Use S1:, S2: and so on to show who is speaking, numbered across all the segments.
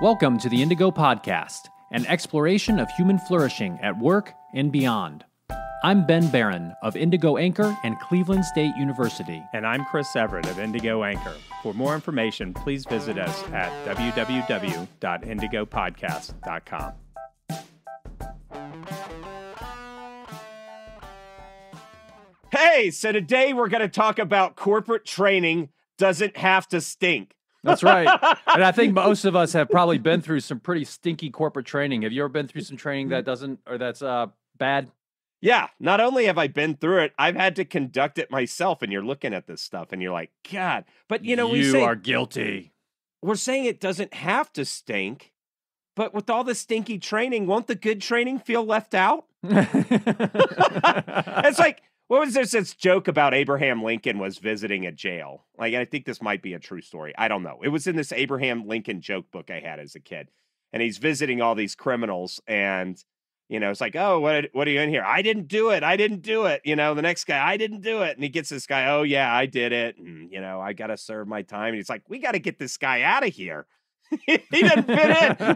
S1: Welcome to the Indigo Podcast, an exploration of human flourishing at work and beyond. I'm Ben Baran of Indigo Anchor and Cleveland State University.
S2: And I'm Chris Everett of Indigo Anchor. For more information, please visit us at www.indigopodcast.com. Hey, so today we're going to talk about corporate training doesn't have to stink.
S1: That's right. and I think most of us have probably been through some pretty stinky corporate training. Have you ever been through some training that doesn't or that's uh bad?
S2: Yeah, not only have I been through it, I've had to conduct it myself. And you're looking at this stuff and you're like, God. But you know, we
S1: you
S2: say,
S1: are guilty.
S2: We're saying it doesn't have to stink, but with all the stinky training, won't the good training feel left out? it's like what was this, this joke about Abraham Lincoln was visiting a jail? Like, I think this might be a true story. I don't know. It was in this Abraham Lincoln joke book I had as a kid. And he's visiting all these criminals and you know, it's like, oh, what what are you in here? I didn't do it. I didn't do it. You know, the next guy, I didn't do it. And he gets this guy, oh yeah, I did it. And you know, I gotta serve my time. And he's like, we gotta get this guy out of here. he didn't fit in.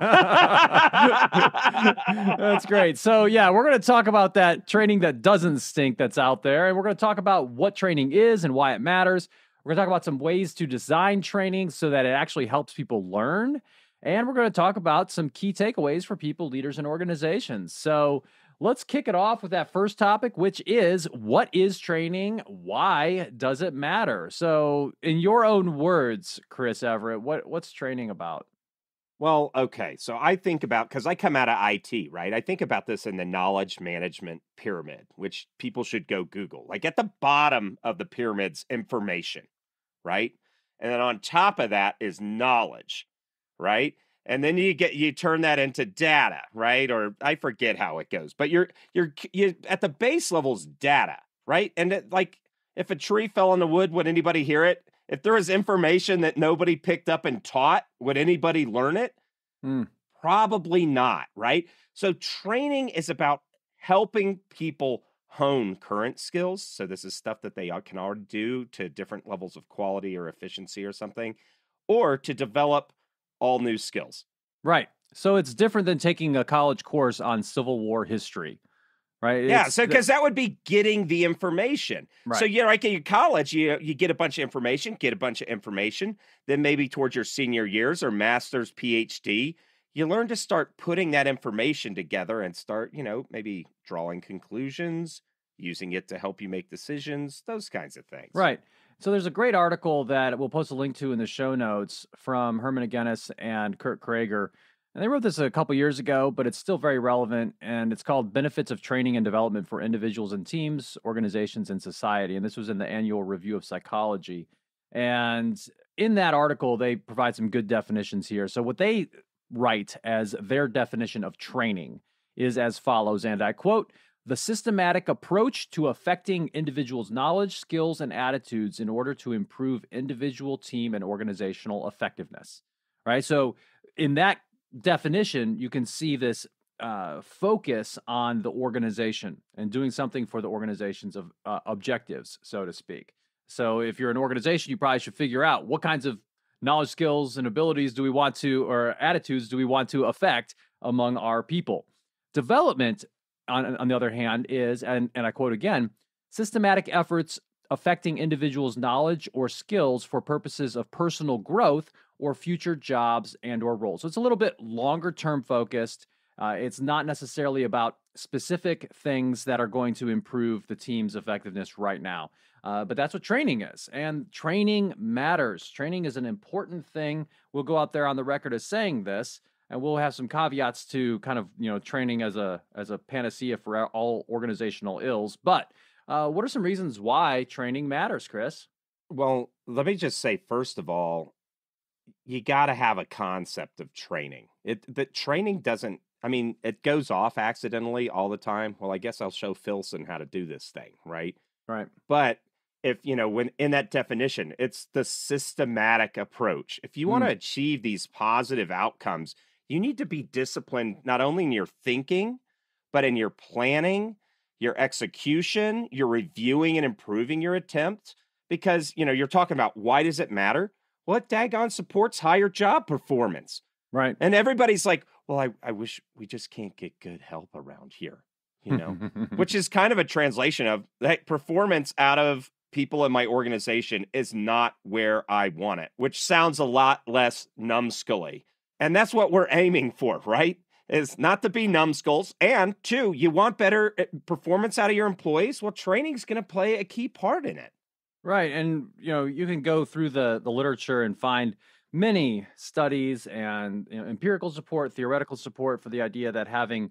S1: that's great. So yeah, we're going to talk about that training that doesn't stink that's out there, and we're going to talk about what training is and why it matters. We're going to talk about some ways to design training so that it actually helps people learn, and we're going to talk about some key takeaways for people, leaders, and organizations. So let's kick it off with that first topic, which is what is training? Why does it matter? So, in your own words, Chris Everett, what, what's training about?
S2: Well, okay. So I think about because I come out of IT, right? I think about this in the knowledge management pyramid, which people should go Google. Like at the bottom of the pyramid's information, right? And then on top of that is knowledge, right? And then you get you turn that into data right? Or i forget how it goes but you're you're you at the base levels data right? And it, like if a tree fell in the wood would anybody hear it? If there is information that nobody picked up and taught would anybody learn it?
S1: Mm.
S2: probably not right? So training is about helping people hone current skills. So this is stuff that they can already do to different levels of quality or efficiency or something or to develop all new skills.
S1: Right. So it's different than taking a college course on Civil War history, right?
S2: Yeah. It's so because that would be getting the information.
S1: Right.
S2: So yeah, like in college, you you get a bunch of information, get a bunch of information. Then maybe towards your senior years or master's, PhD, you learn to start putting that information together and start, you know, maybe drawing conclusions, using it to help you make decisions, those kinds of things.
S1: Right. So there's a great article that we'll post a link to in the show notes from Herman Aguinis and Kurt Kraiger. And they wrote this a couple years ago, but it's still very relevant. And it's called Benefits of Training and Development for Individuals and Teams, Organizations, and Society. And this was in the annual review of psychology. And in that article, they provide some good definitions here. So, what they write as their definition of training is as follows, and I quote the systematic approach to affecting individuals' knowledge, skills, and attitudes in order to improve individual, team, and organizational effectiveness. Right. So, in that definition, you can see this uh, focus on the organization and doing something for the organization's of, uh, objectives, so to speak. So, if you're an organization, you probably should figure out what kinds of knowledge, skills, and abilities do we want to, or attitudes do we want to affect among our people. Development on, on the other hand, is, and, and I quote again, systematic efforts affecting individuals' knowledge or skills for purposes of personal growth or future jobs and or roles. So it's a little bit longer term focused. Uh, it's not necessarily about specific things that are going to improve the team's effectiveness right now. Uh, but that's what training is. And training matters. Training is an important thing. We'll go out there on the record as saying this and we'll have some caveats to kind of you know training as a as a panacea for all organizational ills. But uh, what are some reasons why training matters, Chris?
S2: Well, let me just say first of all, you got to have a concept of training. It that training doesn't. I mean, it goes off accidentally all the time. Well, I guess I'll show Philson how to do this thing, right?
S1: Right.
S2: But if you know when in that definition it's the systematic approach if you mm. want to achieve these positive outcomes you need to be disciplined not only in your thinking, but in your planning, your execution, your reviewing and improving your attempts. Because, you know, you're talking about why does it matter? Well, it daggone supports higher job performance.
S1: Right.
S2: And everybody's like, well, I, I wish we just can't get good help around here, you know, which is kind of a translation of that performance out of people in my organization is not where I want it, which sounds a lot less numbskully. And that's what we're aiming for, right? Is not to be numbskulls. And two, you want better eh, performance out of your employees. Well, training is going to play a key part in it.
S1: Right. And you know, you can go through the the literature and find many studies and you know, empirical support, theoretical support for the idea that having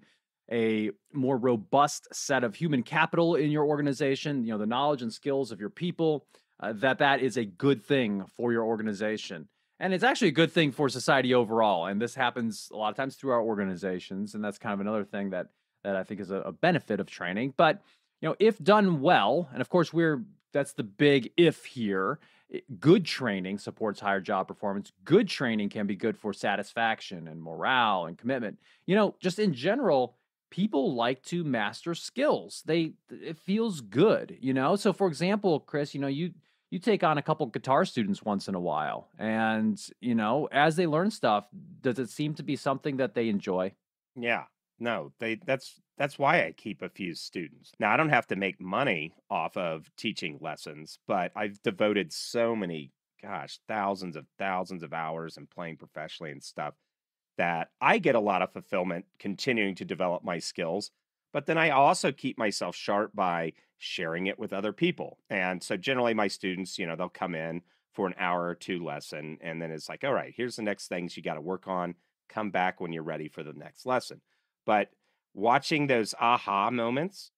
S1: a more robust set of human capital in your organization, you know, the knowledge and skills of your people, uh, that that is a good thing for your organization. And it's actually a good thing for society overall. And this happens a lot of times through our organizations, and that's kind of another thing that that I think is a, a benefit of training. But you know, if done well, and of course we're that's the big if here eh, good training supports higher job performance. Good training can be good for satisfaction and morale and commitment. You know, just in general, people like to master skills. They it feels good, you know. So for example, Chris, you know, you you take on a couple guitar students once in a while and, you know, as they learn stuff, does it seem to be something that they enjoy?
S2: Yeah. No, they that's that's why I keep a few students. Now, I don't have to make money off of teaching lessons, but I've devoted so many, gosh, thousands of thousands of hours and playing professionally and stuff that I get a lot of fulfillment continuing to develop my skills. But then I also keep myself sharp by sharing it with other people. And so generally, my students, you know, they'll come in for an hour or two lesson, and then it's like, all right, here's the next things you got to work on. Come back when you're ready for the next lesson. But watching those aha moments,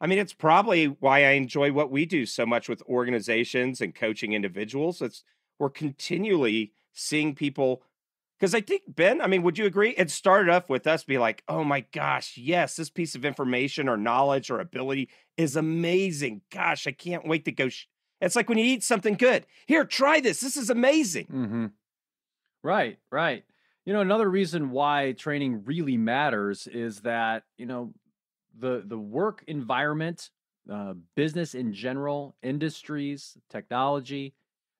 S2: I mean, it's probably why I enjoy what we do so much with organizations and coaching individuals. It's we're continually seeing people because I think Ben, I mean, would you agree? It started off with us be like, oh my gosh, yes, this piece of information or knowledge or ability is amazing. Gosh, I can't wait to go. Sh-. It's like when you eat something good. Here, try this. This is amazing.
S1: Mm-hmm. Right, right. You know, another reason why training really matters is that, you know, the the work environment, uh, business in general, industries, technology,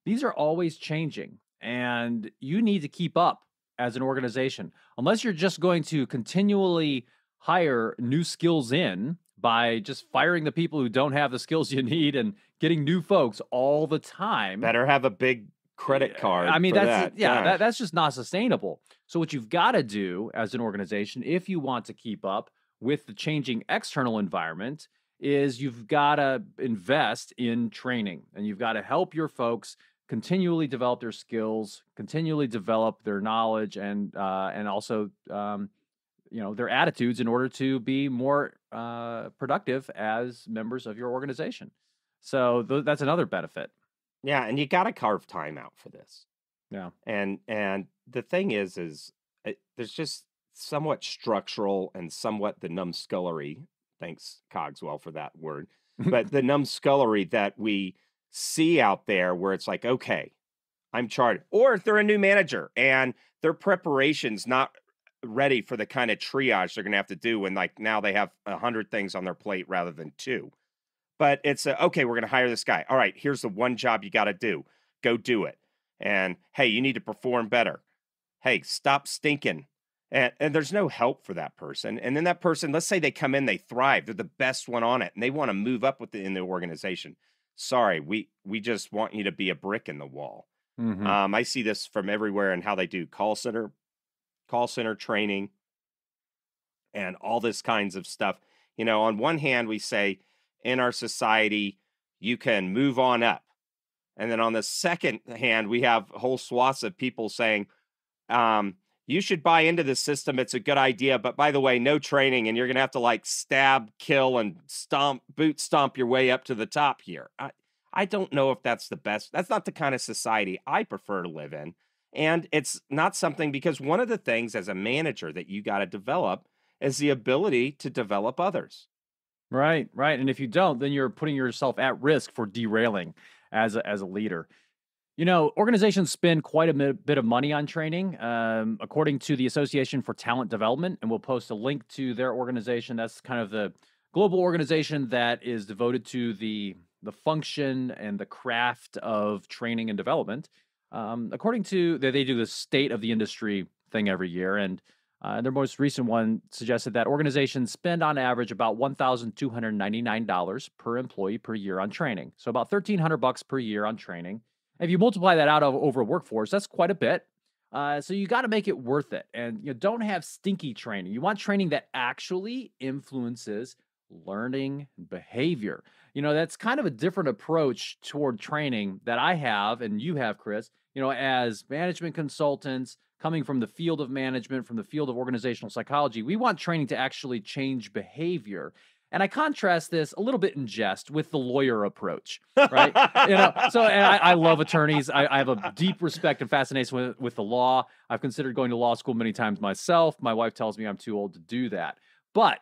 S1: these are always changing and you need to keep up as an organization. Unless you're just going to continually hire new skills in by just firing the people who don't have the skills you need and getting new folks all the time.
S2: Better have a big credit card.
S1: I mean, that's
S2: that.
S1: yeah, that, that's just not sustainable. So what you've got to do as an organization, if you want to keep up with the changing external environment, is you've got to invest in training and you've got to help your folks continually develop their skills, continually develop their knowledge, and uh, and also um, you know their attitudes in order to be more uh, productive as members of your organization. So th- that's another benefit.
S2: Yeah, and you got to carve time out for this.
S1: Yeah.
S2: And and the thing is is it, eh, there's just somewhat structural and somewhat the numbskullery. Thanks Cogswell for that word. But the numbskullery that we see out there where it's like, okay, I'm charted. Or if they're a new manager and their preparation's not ready for the kind of triage they're going to have to do when like now they have a hundred things on their plate rather than two. But it's a, okay, we're going to hire this guy. All right, here's the one job you got to do. Go do it. And hey, you need to perform better. Hey, stop stinking. And, and there's no help for that person. And then that person, let's say they come in, they thrive, they're the best one on it, and they want to move up within the organization. Sorry, we we just want you to be a brick in the wall. Mm-hmm. Um, I see this from everywhere and how they do call center, call center training, and all this kinds of stuff. You know, on one hand, we say in our society, you can move on up. And then on the second hand, we have whole swaths of people saying, um, you should buy into the system. It's a good idea. But by the way, no training, and you're going to have to like stab, kill, and stomp, boot stomp your way up to the top here. I, I don't know if that's the best. That's not the kind of society I prefer to live in. And it's not something because one of the things as a manager that you got to develop is the ability to develop others.
S1: Right, right. And if you don't, then you're putting yourself at risk for derailing as a, as a leader. You know, organizations spend quite a bit of money on training, um, according to the Association for Talent Development, and we'll post a link to their organization. That's kind of the global organization that is devoted to the the function and the craft of training and development. Um, according to they, they do the state of the industry thing every year. And uh, their most recent one suggested that organizations spend on average about $1,299 per employee per year on training. So about 1300 bucks per year on training. If you multiply that out of, over a workforce, that's quite a bit. Uh, so you got to make it worth it, and you know, don't have stinky training. You want training that actually influences learning behavior. You know, that's kind of a different approach toward training that I have and you have, Chris. You know, as management consultants coming from the field of management, from the field of organizational psychology, we want training to actually change behavior. And I contrast this a little bit in jest with the lawyer approach, right? you know, so and I, I love attorneys. I, I, have a deep respect and fascination with, with the law. I've considered going to law school many times myself. My wife tells me I'm too old to do that. But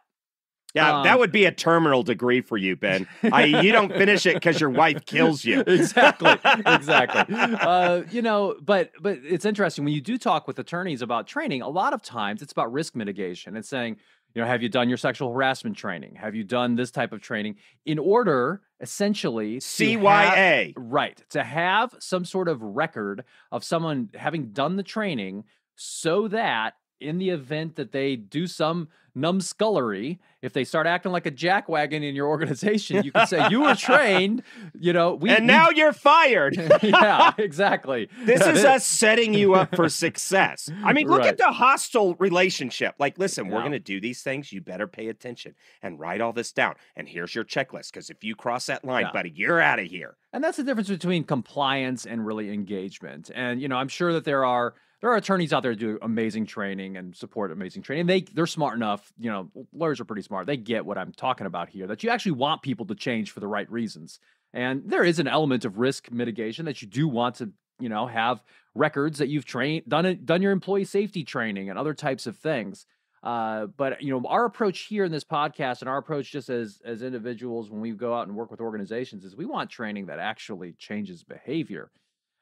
S2: yeah, um, that would be a terminal degree for you, Ben. I, you don't finish it because your wife kills you.
S1: exactly, exactly. Uh, you know, but but it's interesting when you do talk with attorneys about training. A lot of times, it's about risk mitigation. and saying, you know, have you done your sexual harassment training? Have you done this type of training in order essentially
S2: CYA?
S1: Have, right. To have some sort of record of someone having done the training so that in the event that they do some numbskullery, if they start acting like a jackwagon in your organization, you can say you were trained. You know,
S2: we and now we, you're fired.
S1: yeah, exactly.
S2: This is us setting you up for success. I mean, look right. at the hostile relationship. Like, listen, yeah. we're going to do these things. You better pay attention and write all this down. And here's your checklist because if you cross that line, yeah. buddy, you're out of here.
S1: And that's the difference between compliance and really engagement. And you know, I'm sure that there are there are attorneys out there do amazing training and support amazing training. They they're smart enough, you know, lawyers are pretty smart. They get what I'm talking about here. That you actually want people to change for the right reasons. And there is an element of risk mitigation that you do want to, you know, have records that you've trained done done your employee safety training and other types of things. Uh, but you know, our approach here in this podcast and our approach just as as individuals when we go out and work with organizations is we want training that actually changes behavior.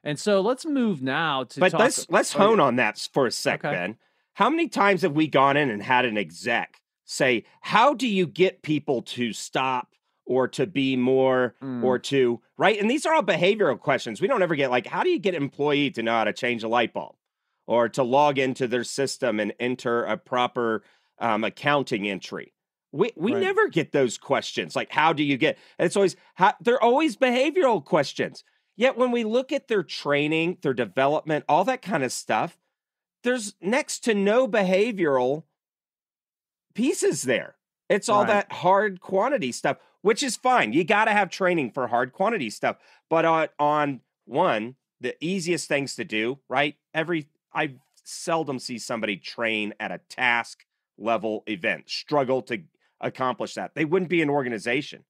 S1: And so let's move now to.
S2: But
S1: talk,
S2: let's let's oh, hone yeah. on that for a sec, okay. Ben. How many times have we gone in and had an exec say, "How do you get people to stop or to be more mm. or to right?" And these are all behavioral questions. We don't ever get like, "How do you get an employee to know how to change a light bulb or to log into their system and enter a proper um, accounting entry?" We we right. never get those questions. Like, how do you get? it's always how, they're always behavioral questions. Yet when we look at their training, their development, all that kind of stuff, there's next to no behavioral pieces there. It's all right. that hard quantity stuff, which is fine. You got to have training for hard quantity stuff. But on, on one, the easiest things to do, right? Every I seldom see somebody train at a task level event, struggle to accomplish that. They wouldn't be an organization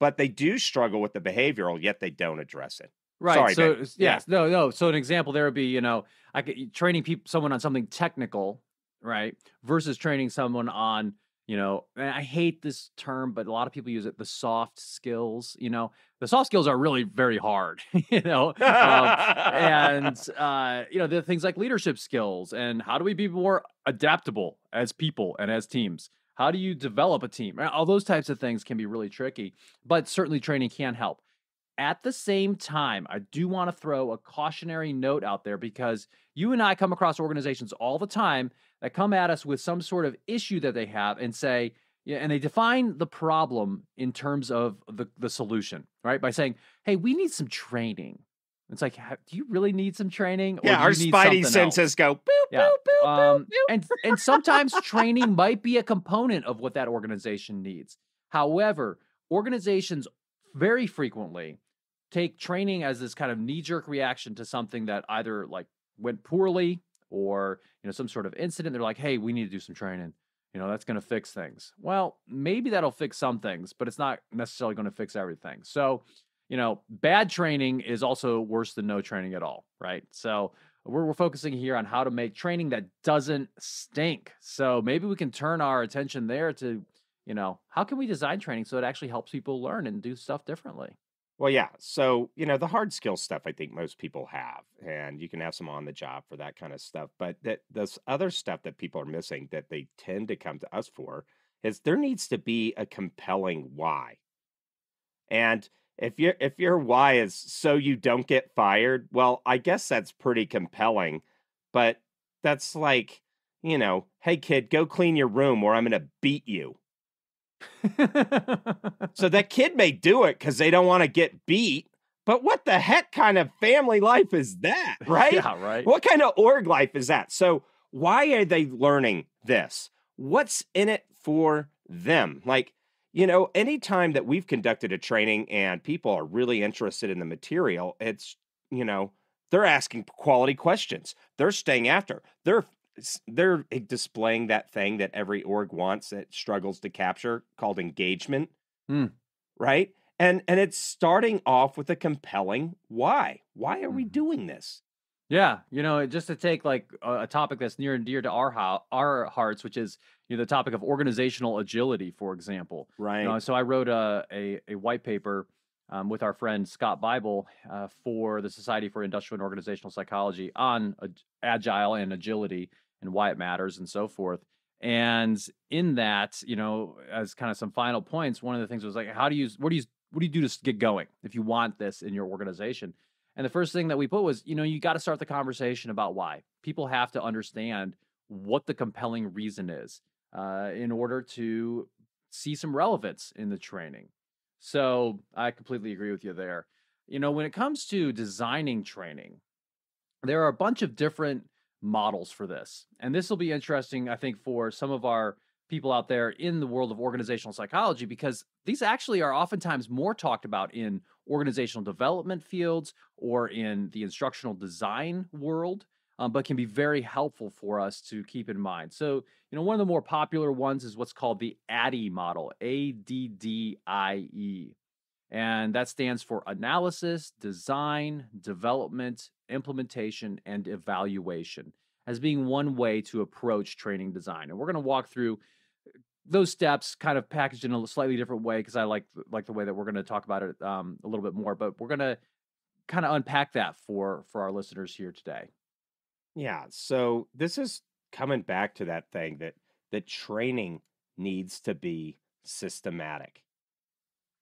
S2: but they do struggle with the behavioral, yet they don't address it.
S1: Right.
S2: Sorry,
S1: so yes, yeah. no, no. So an example there would be, you know, I could training people someone on something technical, right, versus training someone on, you know, I hate this term, but a lot of people use it. The soft skills, you know, the soft skills are really very hard, you know, um, and uh, you know, the things like leadership skills and how do we be more adaptable as people and as teams. How do you develop a team? All those types of things can be really tricky, but certainly training can help. At the same time, I do want to throw a cautionary note out there because you and I come across organizations all the time that come at us with some sort of issue that they have and say, yeah, and they define the problem in terms of the, the solution, right? By saying, hey, we need some training. It's like, do you really need some training?
S2: yeah, our spidey senses else? go boop, yeah. boop, boop, um, boop,
S1: And and sometimes training might be a component of what that organization needs. However, organizations very frequently take training as this kind of knee-jerk reaction to something that either like went poorly or you know some sort of incident. They're like, hey, we need to do some training. You know, that's going to fix things. Well, maybe that'll fix some things, but it's not necessarily going to fix everything. So you know, bad training is also worse than no training at all, right? So we're, we're focusing here on how to make training that doesn't stink. So maybe we can turn our attention there to, you know, how can we design training so it actually helps people learn and do stuff differently?
S2: Well, yeah. So, you know, the hard skill stuff I think most people have, and you can have some on the job for that kind of stuff. But that this other stuff that people are missing that they tend to come to us for is there needs to be a compelling why. And if your if your why is so you don't get fired, well, I guess that's pretty compelling. But that's like, you know, hey kid, go clean your room or I'm going to beat you. so that kid may do it because they don't want to get beat. But what the heck kind of family life is that, right?
S1: yeah, right.
S2: What kind of org life is that? So why are they learning this? What's in it for them? Like, you know, anytime that we've conducted a training and people are really interested in the material, it's, you know, they're asking quality questions. They're staying after. They're they're displaying that thing that every org wants that struggles to capture called engagement.
S1: Mm.
S2: Right? And and it's starting off with a compelling why. Why are we
S1: Mhm.
S2: doing this?
S1: Yeah, you know, just to take like a, a topic that's near and dear to our ho- our hearts, which is you know the topic of organizational agility, for example.
S2: Right.
S1: You know, so I wrote a a, a white paper um, with our friend Scott Bible uh, for the Society for Industrial and Organizational Psychology on ag- agile and agility and why it matters and so forth. And in that, you know, as kind of some final points, one of the things was like, how do you, what do you, what do you do to get going if you want this in your organization? And the first thing that we put was, you know, you got to start the conversation about why. People have to understand what the compelling reason is uh, in order to see some relevance in the training. So I completely agree with you there. You know, when it comes to designing training, there are a bunch of different models for this. And this will be interesting, I think, for some of our people out there in the world of organizational psychology, because these actually are oftentimes more talked about in organizational development fields or in the instructional design world, um, but can be very helpful for us to keep in mind. So, you know, one of the more popular ones is what's called the ADDIE model, A D D I E. And that stands for analysis, design, development, implementation, and evaluation as being one way to approach training design. And we're going to walk through those steps kind of packaged in a slightly different way because I like like the way that we're going to talk about it um, a little bit more. But we're going to kind of unpack that for for our listeners here today.
S2: Yeah. So this is coming back to that thing that that training needs to be systematic.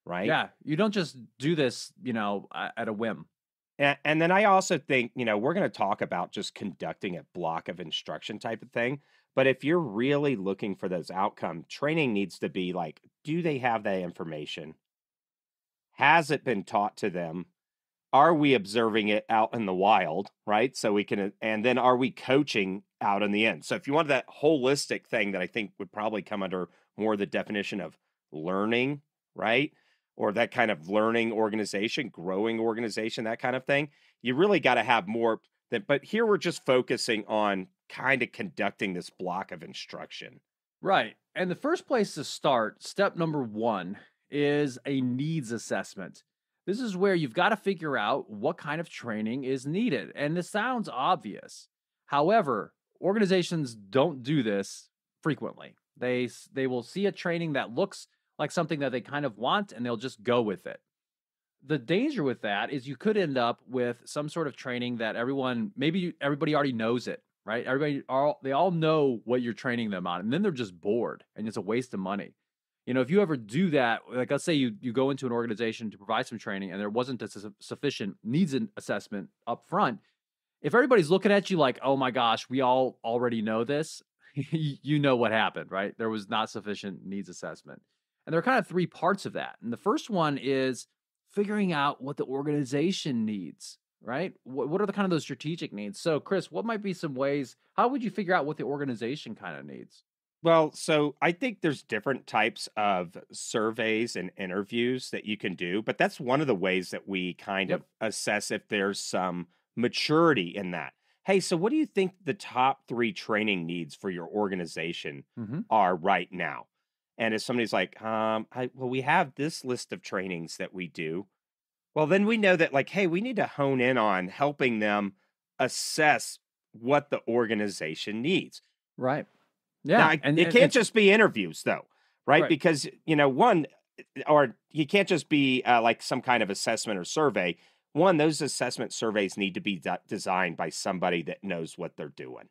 S2: Right?
S1: Yeah, you don't just do this, you know, at a whim.
S2: And, and then I also think, you know, we're going to talk about just conducting a block of instruction type of thing. But if you're really looking for those outcome, training needs to be like, do they have that information? Has it been taught to them? Are we observing it out in the wild, right? So we can, uh, and then are we coaching out in the end? So if you want that holistic thing that I think would probably come under more the definition of learning, right? Or that kind of learning organization, growing organization, that kind of thing, you really got to have more than, but here we're just focusing on kind of conducting this block of instruction.
S1: Right. And the first place to start, step number one, is a needs assessment. This is where you've got to figure out what kind of training is needed. And this sounds obvious. However, organizations don't do this frequently. They they will see a training that looks like something that they kind of want and they'll just go with it. The danger with that is you could end up with some sort of training that everyone maybe everybody already knows it, right? Everybody all they all know what you're training them on and then they're just bored and it's a waste of money. You know, if you ever do that, like let's say you you go into an organization to provide some training and there wasn't a su- sufficient needs assessment up front, if everybody's looking at you like, "Oh my gosh, we all already know this," you know what happened, right? There was not sufficient needs assessment. And there are kind of three parts of that. And the first one is figuring out what the organization needs, right? What, what are the kind of those strategic needs? So, Chris, what might be some ways? How would you figure out what the organization kind of needs?
S2: Well, so I think there's different types of surveys and interviews that you can do, but that's one of the ways that we kind
S1: Yep.
S2: of assess if there's some maturity in that. Hey, so what do you think the top three training needs for your organization
S1: Mm-hmm.
S2: are right now? And if somebody's like, um, I, well, we have this list of trainings that we do, well, then we know that, like, hey, we need to hone in on helping them assess what the organization needs.
S1: Right. Yeah.
S2: Now,
S1: and
S2: it
S1: and
S2: can't just be interviews, though, right?
S1: Right.
S2: Because you know, one, or you can't just be uh, like some kind of assessment or survey. One, those assessment surveys need to be de- designed by somebody that knows what they're doing,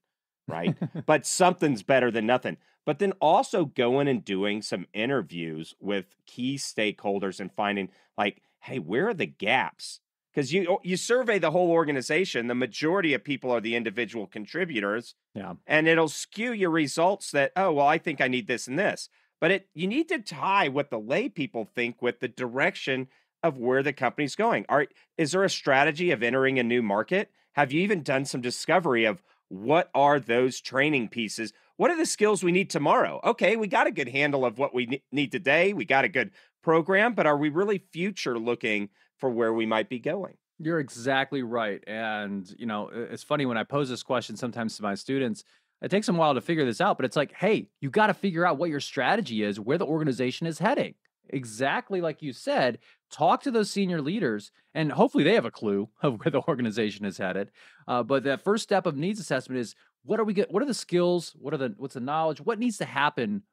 S2: right? but something's better than nothing. But then also going and doing some interviews with key stakeholders and finding like, hey, where are the gaps? because you oh, you survey the whole organization, the majority of people are the individual contributors.
S1: Yeah.
S2: And it'll skew your results that, oh, well, I think I need this and this. But it you need to tie what the lay people think with the direction of where the company's going. Are is there a strategy of entering a new market? Have you even done some discovery of what are those training pieces? What are the skills we need tomorrow? Okay, we got a good handle of what we need today. We got a good program, but are we really future looking for where we might be going?
S1: You're exactly right. And, you know, it's funny when I pose this question sometimes to my students, it takes them a while to figure this out, but it's like, hey, you got to figure out what your strategy is, where the organization is heading. Exactly like you said, talk to those senior leaders, and hopefully they have a clue of where the organization is headed. Uh, but that first step of needs assessment is what are we get? What are the skills? What are the what's the knowledge? What needs to happen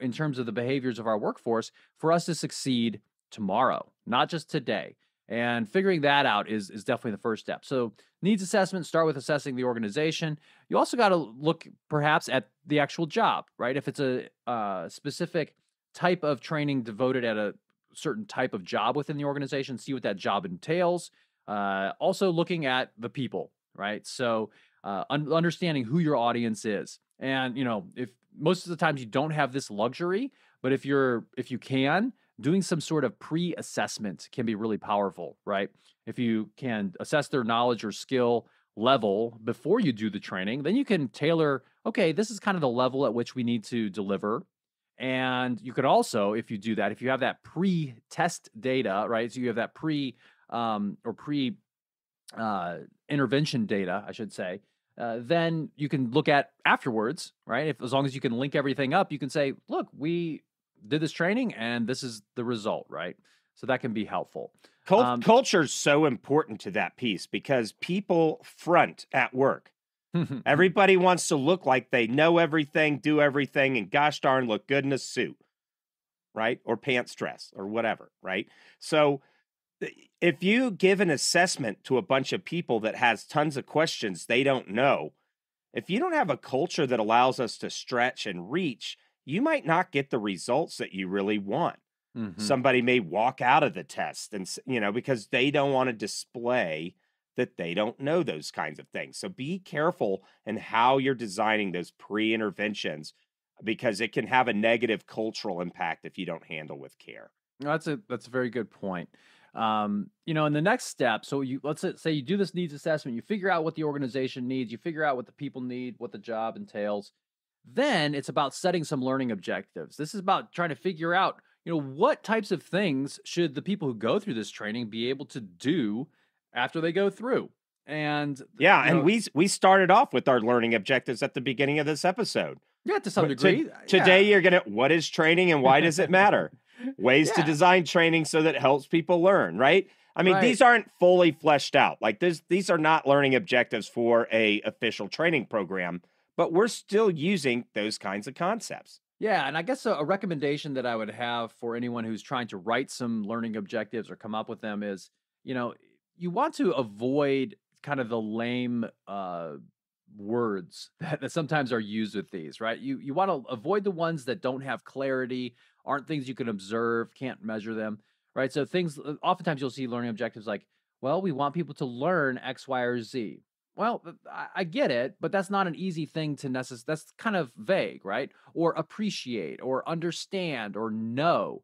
S1: in terms of the behaviors of our workforce for us to succeed tomorrow, not just today? And figuring that out is is definitely the first step. So needs assessment start with assessing the organization. You also got to look perhaps at the actual job, right? If it's a uh, specific type of training devoted at a certain type of job within the organization, see what that job entails. Uh, also looking at the people, right? So uh, un- understanding who your audience is, and you know, if most of the times you don't have this luxury, but if you're if you can, doing some sort of pre-assessment can be really powerful, right? If you can assess their knowledge or skill level before you do the training, then you can tailor, okay, this is kind of the level at which we need to deliver. And you could also, if you do that, if you have that pre-test data, right? So you have that pre um, or pre uh, intervention data, I should say. Uh, then you can look at afterwards, right? If as long as you can link everything up, you can say, look, we did this training and this is the result, right? So that can be helpful.
S2: Cult- um, culture is so important to that piece because people front at work. Everybody wants to look like they know everything, do everything, and gosh darn, look good in a suit, right? Or pants dress or whatever, right? So if you give an assessment to a bunch of people that has tons of questions they don't know, if you don't have a culture that allows us to stretch and reach, you might not get the results that you really want. Mm-hmm. Somebody may walk out of the test and you know because they don't want to display that they don't know those kinds of things. So be careful in how you're designing those pre-interventions because it can have a negative cultural impact if you don't handle with care.
S1: That's a that's a very good point. Um, you know, in the next step, so you let's say you do this needs assessment, you figure out what the organization needs, you figure out what the people need, what the job entails. Then it's about setting some learning objectives. This is about trying to figure out, you know, what types of things should the people who go through this training be able to do after they go through. And
S2: yeah, and know, we we started off with our learning objectives at the beginning of this episode.
S1: Yeah, to some degree. To,
S2: today you're gonna what is training and why does it matter? Ways yeah. to design training so that helps people learn, right? I mean, right. these aren't fully fleshed out. Like this, these are not learning objectives for a official training program but we're still using those kinds of concepts.
S1: Yeah, and I guess a, a, recommendation that I would have for anyone who's trying to write some learning objectives or come up with them is, you know, you want to avoid kind of the lame uh, words that, that sometimes are used with these, right? You you want to avoid the ones that don't have clarity, aren't things you can observe, can't measure them, right? So things uh, oftentimes you'll see learning objectives like, well, we want people to learn X, Y, or Z. Well, I get it, but that's not an easy thing to necessarily, that's kind of vague, right? Or appreciate or understand or know.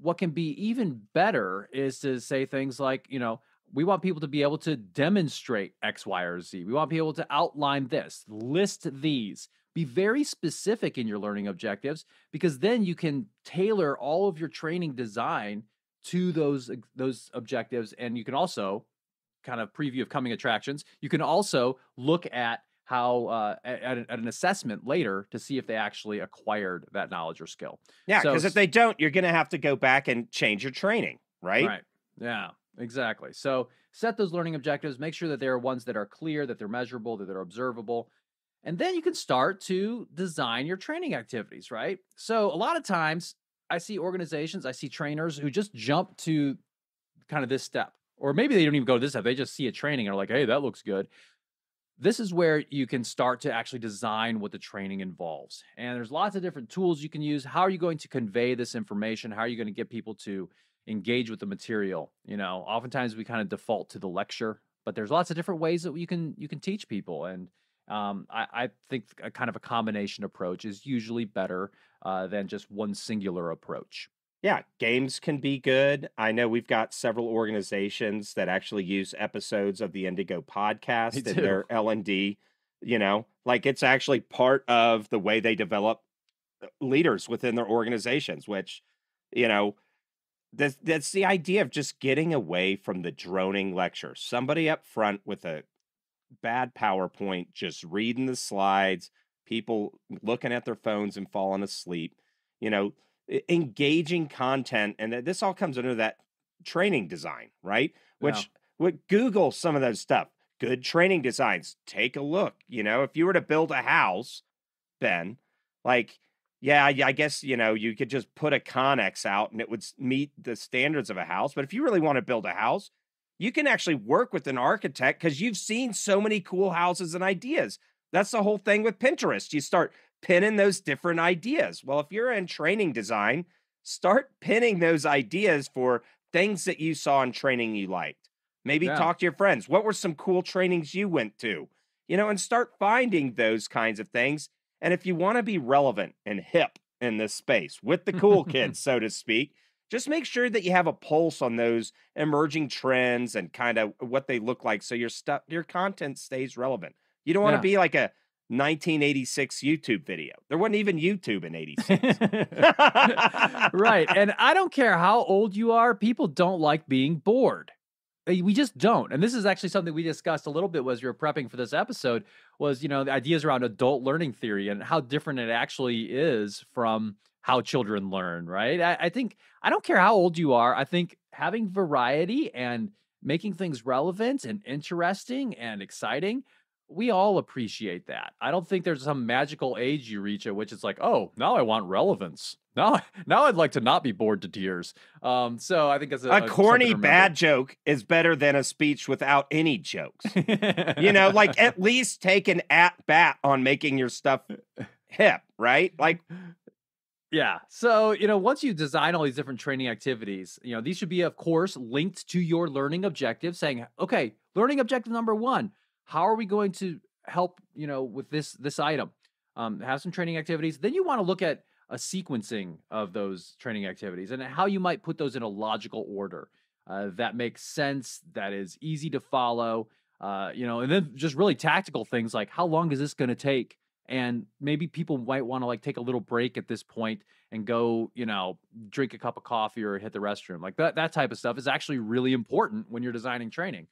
S1: What can be even better is to say things like, you know, we want people to be able to demonstrate X, Y, or Z. We want people to outline this, list these, be very specific in your learning objectives, because then you can tailor all of your training design to those those objectives, and you can also kind of preview of coming attractions. You can also look at how uh, at, at, an assessment later to see if they actually acquired that knowledge or skill.
S2: Yeah, because so, if they don't, you're going to have to go back and change your training, right?
S1: Right. Yeah, exactly. So set those learning objectives. Make sure that they are ones that are clear, that they're measurable, that they're observable. And then you can start to design your training activities, right? So a lot of times I see organizations, I see trainers who just jump to kind of this step or maybe they don't even go to this step. They just see a training and are like, hey, that looks good. This is where you can start to actually design what the training involves. And there's lots of different tools you can use. How are you going to convey this information? How are you going to get people to, engage with the material. You know, oftentimes we kind of default to the lecture, but there's lots of different ways that you can you can teach people. And um, I, I, think a kind of a combination approach is usually better uh, than just one singular approach.
S2: Yeah, games can be good. I know we've got several organizations that actually use episodes of the Indigo podcast in their L and D. You know, like it's actually part of the way they develop uh, leaders within their organizations. Which, you know, that's that's the idea of just getting away from the droning lecture. Somebody up front with a bad PowerPoint, just reading the slides, people looking at their phones and falling asleep. You know engaging content and this all comes under that training design right which yeah. would google some of those stuff good training designs take a look you know if you were to build a house ben like yeah i guess you know you could just put a connex out and it would meet the standards of a house but if you really want to build a house you can actually work with an architect because you've seen so many cool houses and ideas that's the whole thing with pinterest you start pinning those different ideas. Well, if you're in training design, start pinning those ideas for things that you saw in training you liked. Maybe yeah. talk to your friends. What were some cool trainings you went to? You know, and start finding those kinds of things. And if you want to be relevant and hip in this space with the cool kids, so to speak, just make sure that you have a pulse on those emerging trends and kind of what they look like so your stuff your content stays relevant. You don't want to yeah. be like a 1986 YouTube video. There wasn't even YouTube in 86.
S1: right. And I don't care how old you are, people don't like being bored. Eh, we just don't. And this is actually something we discussed a little bit as we were prepping for this episode was, you know, the ideas around adult learning theory and how different it actually is from how children learn, right? I, I think I don't care how old you are. I think having variety and making things relevant and interesting and exciting we all appreciate that. I don't think there's some magical age you reach at which it's like, oh, now I want relevance. Now, now I'd like to not be bored to tears. Um, so I think a,
S2: a corny bad joke is better than a speech without any jokes. you know, like at least take an at bat on making your stuff hip, right? Like.
S1: Yeah. So, you know, once you design all these different training activities, you know, these should be, of course, linked to your learning objective, saying, okay, learning objective number one, how are we going to help you know with this this item? Um, have some training activities. Then you want to look at a sequencing of those training activities and how you might put those in a logical order. Uh, that makes sense that is easy to follow uh, you know and then just really tactical things like how long is this going to take and maybe people might want to like take a little break at this point and go you know drink a cup of coffee or hit the restroom like that that type of stuff is actually really important when you're designing training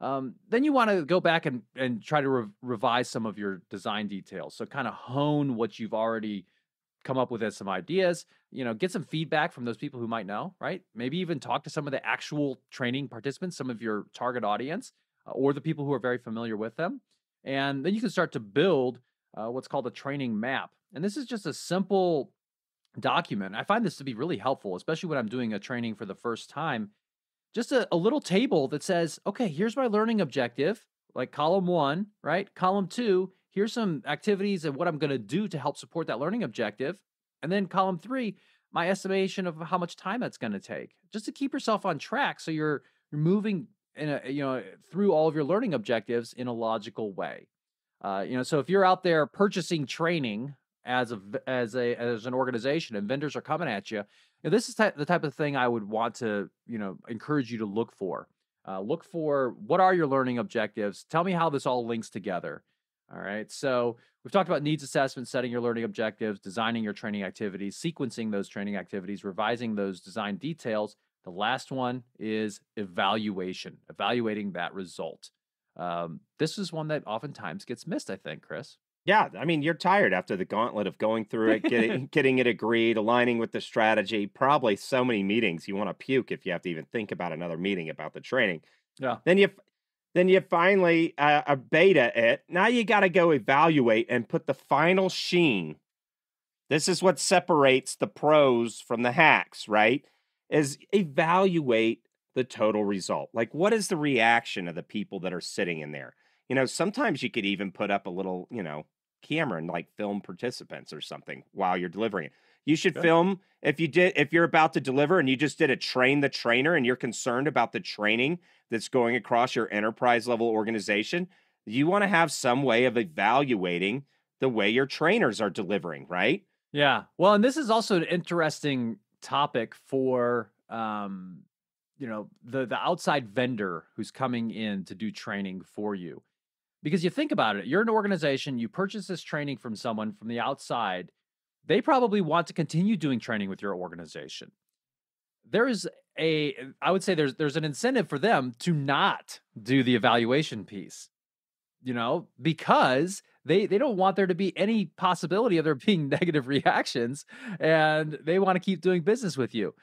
S1: um, then you want to go back and, and try to re- revise some of your design details. So kind of hone what you've already come up with as some ideas, you know, get some feedback from those people who might know, right? Maybe even talk to some of the actual training participants, some of your target audience, uh, or the people who are very familiar with them. And then you can start to build uh, what's called a training map. And this is just a simple document. I find this to be really helpful, especially when I'm doing a training for the first time just a, a little table that says, okay, here's my learning objective, like column one, right? Column two, here's some activities and what I'm going to do to help support that learning objective. And then column three, my estimation of how much time that's going to take, just to keep yourself on track, so you're you're moving in a you know through all of your learning objectives in a logical way. Uh, you know, so if you're out there purchasing training as a as a as an organization and vendors are coming at you, you know, this is the type of thing I would want to you know encourage you to look for. Uh, look for what are your learning objectives. Tell me how this all links together. All right. So we've talked about needs assessment, setting your learning objectives, designing your training activities, sequencing those training activities, revising those design details. The last one is evaluation, evaluating that result. Um, this is one that oftentimes gets missed, I think, Chris.
S2: Yeah, I mean, you're tired after the gauntlet of going through it, getting getting it agreed, aligning with the strategy. Probably so many meetings you want to puke if you have to even think about another meeting about the training.
S1: Yeah.
S2: Then you then you finally uh, a beta it. Now you got to go evaluate and put the final sheen. This is what separates the pros from the hacks, right? Is evaluate the total result. Like, what is the reaction of the people that are sitting in there? You know, sometimes you could even put up a little, you know, camera and like film participants or something while you're delivering it. You should film if you did if you're about to deliver and you just did a train the trainer and you're concerned about the training that's going across your enterprise level organization, you want to have some way of evaluating the way your trainers are delivering, right?
S1: Yeah. Well, and this is also an interesting topic for um you know the the outside vendor who's coming in to do training for you. Because you think about it you're an organization you purchase this training from someone from the outside they probably want to continue doing training with your organization. There is a eh, i would say there's there's an incentive for them to not do the evaluation piece you know because they they don't want there to be any possibility of there being negative reactions and they want to keep doing business with you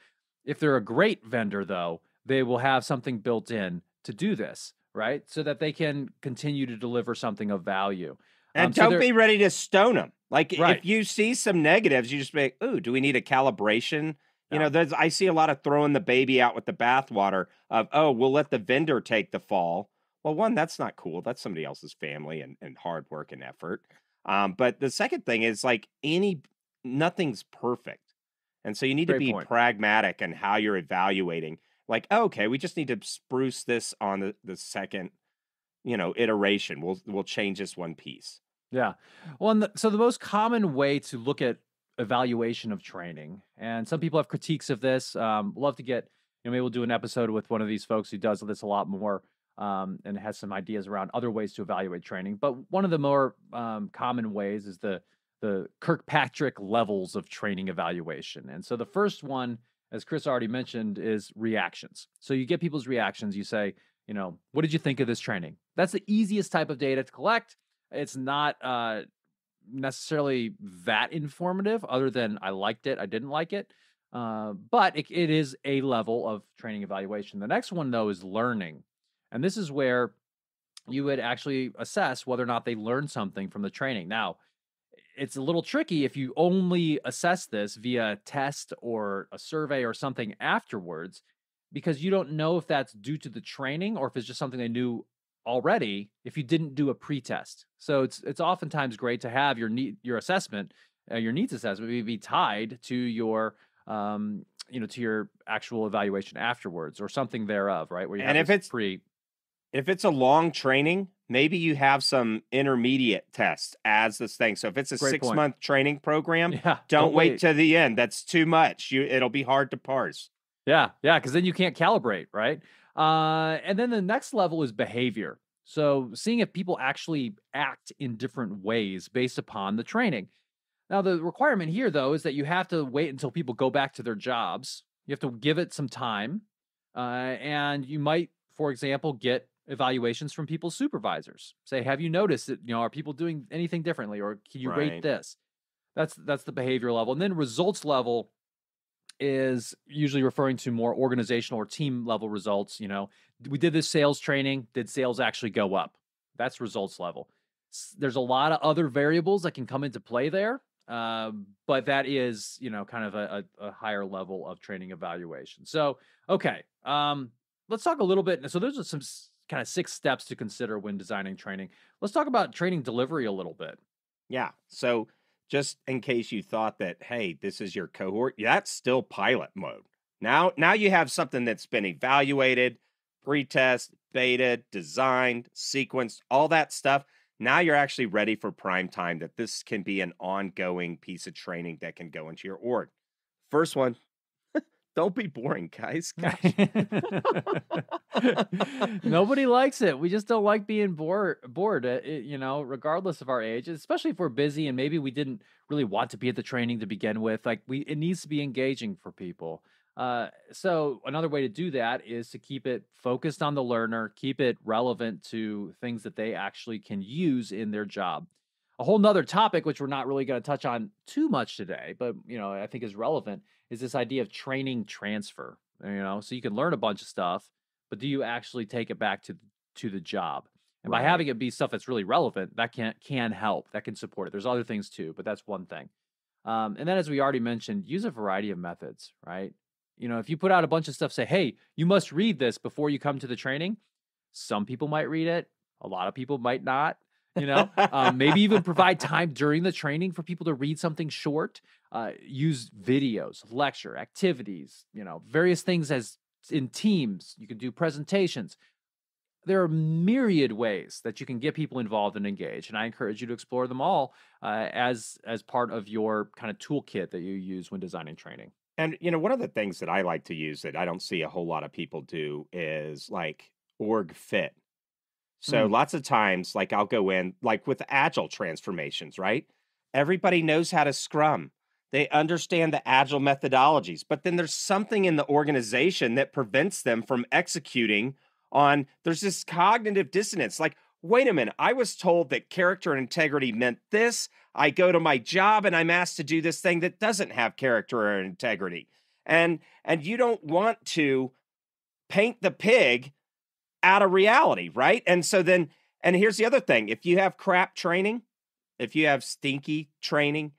S1: if they're a great vendor though they will have something built in to do this, right? So that they can continue to deliver something of value.
S2: And
S1: Um,
S2: don't
S1: there-
S2: be ready to stone them. Like
S1: Right.
S2: if you see some negatives, you just be like, "Ooh, do we need a calibration?" You know, there's I see a lot of throwing the baby out with the bathwater of, "Oh, we'll let the vendor take the fall." Well, one, that's not cool. That's somebody else's family and, and hard work and effort. Um, but the second thing is like any nothing's perfect. And so you need
S1: Great
S2: to be
S1: point.
S2: pragmatic in how you're evaluating. Like, okay, we just need to spruce this on the, the second, you know, iteration. We'll we'll change this one piece.
S1: Yeah. Well, and the, so the most common way to look at evaluation of training, and some people have critiques of this. Um, love to get, you know, maybe we'll do an episode with one of these folks who does this a lot more um, and has some ideas around other ways to evaluate training. But one of the more um, common ways is the the Kirkpatrick levels of training evaluation. And so the first one, as Chris already mentioned, is reactions. So you get people's reactions. You say, you know, what did you think of this training? That's the easiest type of data to collect. It's not uh, necessarily that informative, other than I liked it, I didn't like it. Uh, but it, it is a level of training evaluation. The next one, though, is learning. And this is where you would actually assess whether or not they learned something from the training. Now, it's a little tricky if you only assess this via a test or a survey or something afterwards, because you don't know if that's due to the training or if it's just something they knew already if you didn't do a pretest. So it's it's oftentimes great to have your need your assessment, uh, your needs assessment be, be tied to your um you know to your actual evaluation afterwards or something thereof, right? Where you
S2: And if it's-
S1: pre
S2: if it's a long training, maybe you have some intermediate tests as this thing. So if it's a
S1: Great
S2: six
S1: point.
S2: month training program,
S1: yeah,
S2: don't, wait, to the end. That's too much. You it'll be hard to parse.
S1: Yeah, yeah, because then you can't calibrate, right? Uh, and then the next level is behavior. So seeing if people actually act in different ways based upon the training. Now, the requirement here, though, is that you have to wait until people go back to their jobs. You have to give it some time. Uh, and you might, for example, get evaluations from people's supervisors. Say, have you noticed that, you know, are people doing anything differently? Or can you rate this? That's that's the behavior level. And then results level is usually referring to more organizational or team level results. You know, we did this sales training. Did sales actually go up? That's results level. There's a lot of other variables that can come into play there, um, but that is, you know, kind of a, a, a higher level of training evaluation. So, okay, um, let's talk a little bit. And so, those are some kind of six steps to consider when designing training. Let's talk about training delivery a little bit.
S2: Yeah. So just in case you thought that, hey, this is your cohort, that's still pilot mode. Now, now you have something that's been evaluated, pre-test, beta, designed, sequenced, all that stuff. Now you're actually ready for prime time that this can be an ongoing piece of training that can go into your org. First one, don't be boring, guys.
S1: Nobody likes it. We just don't like being bored. Bored, uh, it- you know, regardless of our age, especially if we're busy and maybe we didn't really want to be at the training to begin with. Like we, it needs to be engaging for people. Uh, so another way to do that is to keep it focused on the learner, keep it relevant to things that they actually can use in their job. A whole nother topic, which we're not really going to touch on too much today, but you know, I think is relevant, is this idea of training transfer. You know, so you can learn a bunch of stuff, but do you actually take it back to to the job? And by having it be stuff that's really relevant, that can can help, that can support it. There's other things too, but that's one thing. Um, and then, as we already mentioned, use a variety of methods. Right? You know, if you put out a bunch of stuff, say, "Hey, you must read this before you come to the training." Some people might read it. A lot of people might not. You know, um, maybe even provide time during the training for people to read something short. Uh, use videos, lecture, activities. You know, various things as in teams. You can do presentations there are myriad ways that you can get people involved and engaged and i encourage you to explore them all uh, as as part of your kind of toolkit that you use when designing training
S2: and you know one of the things that i like to use that i don't see a whole lot of people do is like org fit so mm. lots of times like i'll go in like with agile transformations right? Everybody knows how to scrum. They understand the agile methodologies but then there's something in the organization that prevents them from executing on there's this cognitive dissonance like wait a minute i was told that character and integrity meant this. I go to my job and i'm asked to do this thing that doesn't have character or integrity. And and you don't want to paint the pig out of reality right and so then and here's the other thing if you have crap training if you have stinky training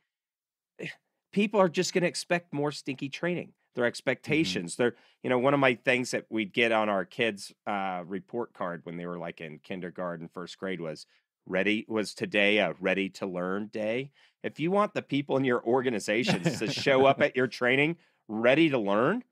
S2: eh, people are just going to expect more stinky training their mm-hmm. expectations. Mm-hmm. They're, you know, one of my things that we'd get on our kids' uh, report card when they were like in kindergarten, first grade was ready, was today a ready to learn day. If you want the people in your organizations to show up at your training ready to learn,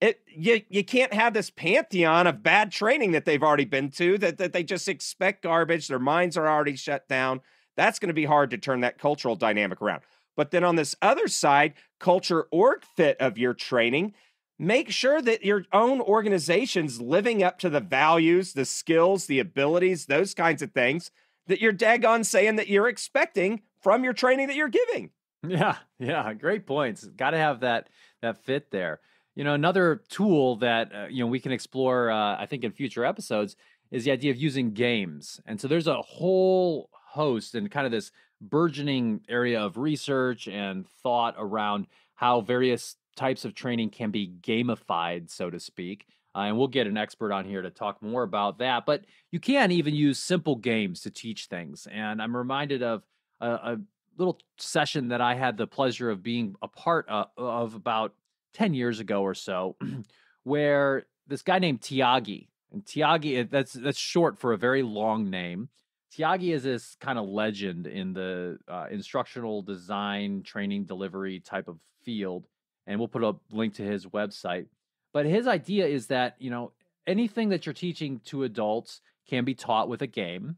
S2: it you you can't have this pantheon of bad training that they've already been to that, that they just expect garbage their minds are already shut down that's going to be hard to turn that cultural dynamic around but then on this other side, culture org fit of your training, make sure that your own organization's living up to the values, the skills, the abilities, those kinds of things that you're daggone saying that you're expecting from your training that you're giving.
S1: Yeah, yeah, great points. Got to have that that fit there. You know, another tool that uh, you know we can explore, uh, I think, in future episodes is the idea of using games. And so there's a whole host and kind of this burgeoning area of research and thought around how various types of training can be gamified, so to speak. Uh, and we'll get an expert on here to talk more about that. But you can even use simple games to teach things. And I'm reminded of a, a little session that I had the pleasure of being a part of, uh, of about 10 years ago or so, where this guy named Thiagi, and Thiagi, that's that's short for a very long name. Thiagi is this kind of legend in the uh, instructional design, training, delivery type of field. And we'll put a link to his website. But his idea is that, you know, anything that you're teaching to adults can be taught with a game.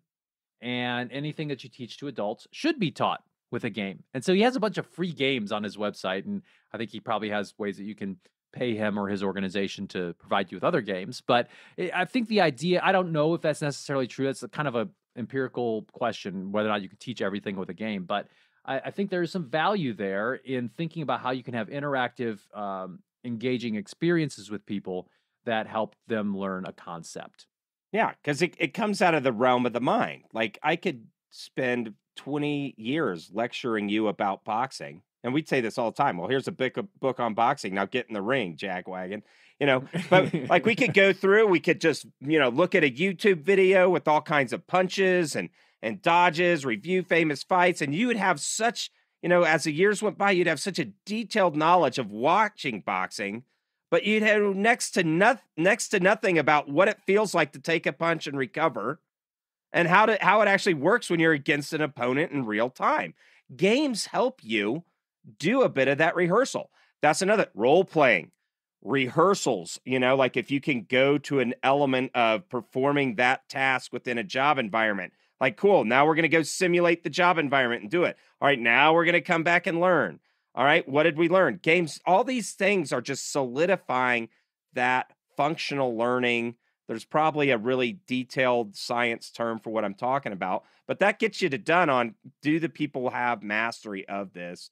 S1: And anything that you teach to adults should be taught with a game. And so he has a bunch of free games on his website. And I think he probably has ways that you can pay him or his organization to provide you with other games. But I think the idea, I don't know if that's necessarily true. That's kind of a empirical question whether or not you can teach everything with a game, but I, I think there is some value there in thinking about how you can have interactive, um, engaging experiences with people that help them learn a concept.
S2: Yeah, because it, it comes out of the realm of the mind. Like I could spend 20 years lecturing you about boxing. And we'd say this all the time. Well, here's a book, book on boxing. Now get in the ring, Jagwagon you know but like we could go through we could just you know look at a youtube video with all kinds of punches and and dodges review famous fights and you would have such you know as the years went by you'd have such a detailed knowledge of watching boxing but you'd have next to not, next to nothing about what it feels like to take a punch and recover and how to how it actually works when you're against an opponent in real time games help you do a bit of that rehearsal. That's another role playing rehearsals you know like if you can go to an element of performing that task within a job environment like cool now we're going to go simulate the job environment and do it. All right now we're going to come back and learn. All right what did we learn? Games all these things are just solidifying that functional learning. There's probably a really detailed science term for what i'm talking about but that gets you to done on do the people have mastery of this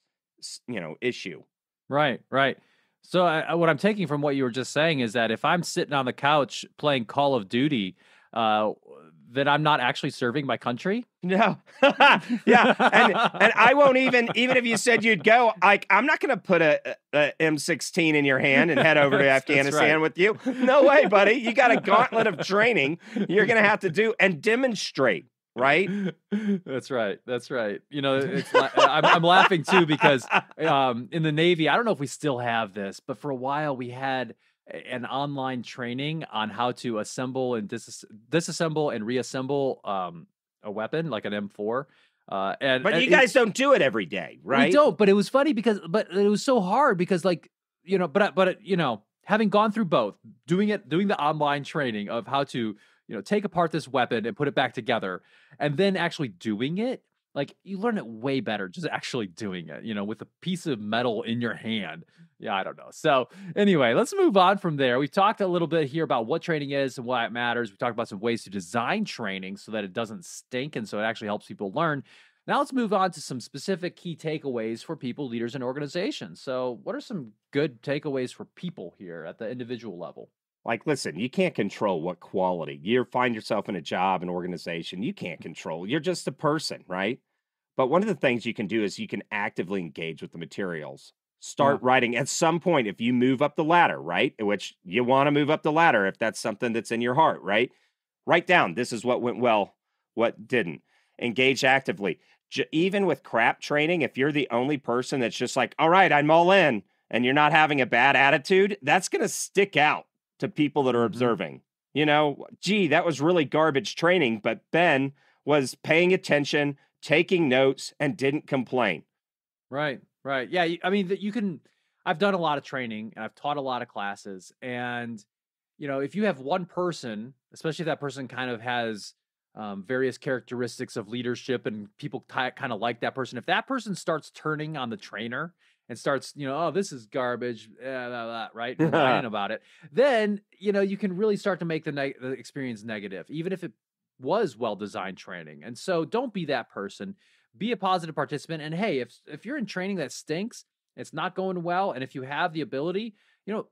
S2: you know issue
S1: right right so I, what I'm taking from what you were just saying is that if I'm sitting on the couch playing Call of Duty, uh, that I'm not actually serving my country?
S2: No. yeah. And and I won't even even if you said you'd go, like I'm not gonna put a a M16 in your hand and head over to Afghanistan right. with you. No way, buddy. You got a gauntlet of training you're gonna have to do and demonstrate right?
S1: That's right. That's right. You know, it's I'm, I'm, laughing too because um, in the Navy, I don't know if we still have this, but for a while we had an online training on how to assemble and dis- disassemble and reassemble um, a weapon like an M4. Uh, and
S2: but
S1: and
S2: you guys don't do it every day, right?
S1: we don't, but it was funny because, but it was so hard because, like, you know, but but you know, having gone through both, doing it, doing the online training of how to, you know, take apart this weapon and put it back together, and then actually doing it, like you learn it way better just actually doing it, you know, with a piece of metal in your hand. Yeah, I don't know. So anyway, let's move on from there. We've talked a little bit here about what training is and why it matters. We talked about some ways to design training so that it doesn't stink and so it actually helps people learn. Now let's move on to some specific key takeaways for people, leaders, and organizations. So, what are some good takeaways for people here at the individual level?
S2: Like, listen, you can't control what quality. You find yourself in a job, an organization, you can't mm. control. You're just a person, right? But one of the things you can do is you can actively engage with the materials. Start writing at some point if you move up the ladder, right? Which you want to move up the ladder if that's something that's in your heart, right? Write down this is what went well, what didn't. Engage actively. J- even with crap training, if you're the only person that's just like, all right, I'm all in, and you're not having a bad attitude, that's going to stick out to people that are
S1: Mhm.
S2: observing. You know, gee, that was really garbage training, but Ben was paying attention, taking notes, and didn't complain.
S1: Right, right. Yeah, I mean, you can. I've done a lot of training and I've taught a lot of classes, and you know, if you have one person, especially if that person kind of has um, various characteristics of leadership and people ti kind of like that person, if that person starts turning on the trainer and starts, you know, oh, this is garbage, eh, blah, blah, right, whining about it, then you know you can really start to make the, neg- the experience negative, even if it was well designed training. And so, don't be that person be a positive participant and hey if if you're in training that stinks it's not going well and if you have the ability you know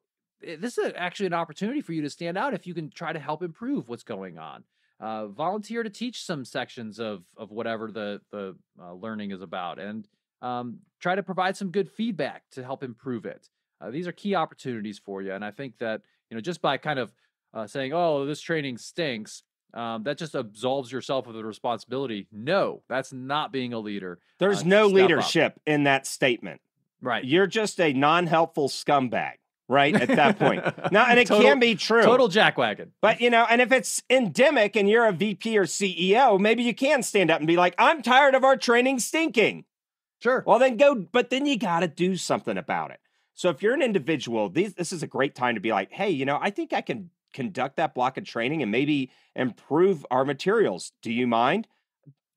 S1: eh, this is actually an opportunity for you to stand out if you can try to help improve what's going on uh, volunteer to teach some sections of of whatever the the uh, learning is about and um, try to provide some good feedback to help improve it uh, these are key opportunities for you and i think that you know just by kind of uh, saying oh this training stinks um, that just absolves yourself of the responsibility. No, that's not being a leader.
S2: There's
S1: Uh,
S2: no
S1: step up.
S2: leadership in that statement.
S1: Right.
S2: You're just a non helpful scumbag, right? At that point. Now, and it
S1: Total-
S2: can be true.
S1: Total jackwagon.
S2: But you know, and if it's endemic and you're a VP or CEO, maybe you can stand up and be like, "I'm tired of our training stinking."
S1: Sure.
S2: Well, then go, but then you got to do something about it. So if you're an individual, these, this is a great time to be like, "Hey, you know, I think I can conduct that block of training and maybe improve our materials. Do you mind?"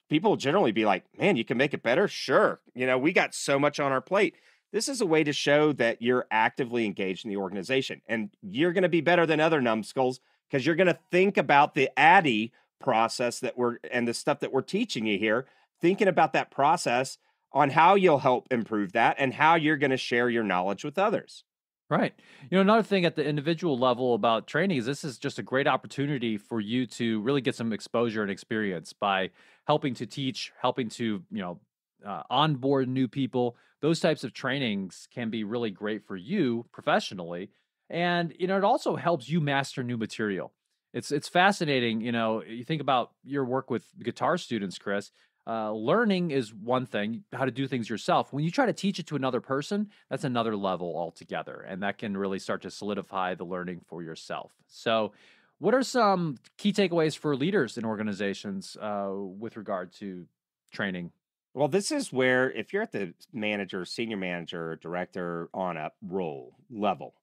S2: People generally be like, "Man, you can make it better." Sure. You know, we got so much on our plate. This is a way to show that you're actively engaged in the organization and you're going to be better than other numbskulls because you're going to think about the ADDIE process that we're and the stuff that we're teaching you here, thinking about that process on how you'll help improve that and how you're going to share your knowledge with others.
S1: Right. You know, another thing at the individual level about training is this is just a great opportunity for you to really get some exposure and experience by helping to teach, helping to, you know, uh, onboard new people. Those types of trainings can be really great for you professionally. And, you know, it also helps you master new material. It's it's fascinating, you know, you think about your work with guitar students, Chris. Uh, learning is one thing, how to do things yourself. When you try to teach it to another person, that's another level altogether. And that can really start to solidify the learning for yourself. So, what are some key takeaways for leaders in organizations uh, with regard to training?
S2: Well, this is where if you're at the manager, senior manager, director on up role level,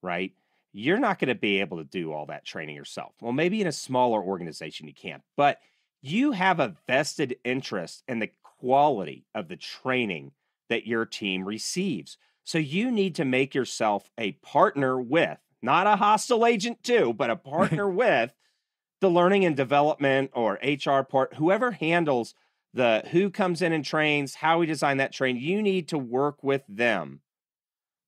S2: right? You're not going to be able to do all that training yourself. Well, maybe in a smaller organization you can't, but you have a vested interest in the quality of the training that your team receives. So you need to make yourself a partner with, not a hostile agent too, but a partner with the learning and development or HR part, whoever handles the who comes in and trains, how we design that train, you need to work with them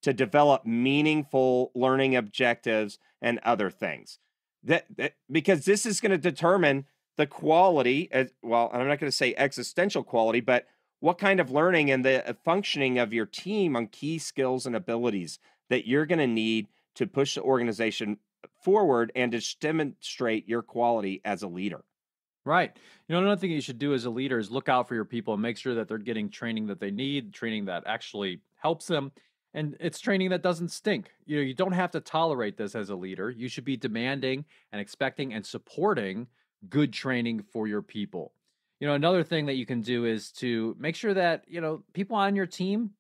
S2: to develop meaningful learning objectives and other things. That, that because this is going to determine the quality as well, I'm not going to say existential quality, but what kind of learning and the uh, functioning of your team on key skills and abilities that you're going to need to push the organization forward and to demonstrate your quality as a leader.
S1: Right. You know, another thing you should do as a leader is look out for your people and make sure that they're getting training that they need, training that actually helps them. And it's training that doesn't stink. You know, you don't have to tolerate this as a leader. You should be demanding and expecting and supporting good training for your people. You know, another thing that you can do is to make sure that, you know, people on your team